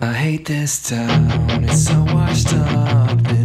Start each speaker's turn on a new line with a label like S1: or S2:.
S1: I hate this town, it's so washed up.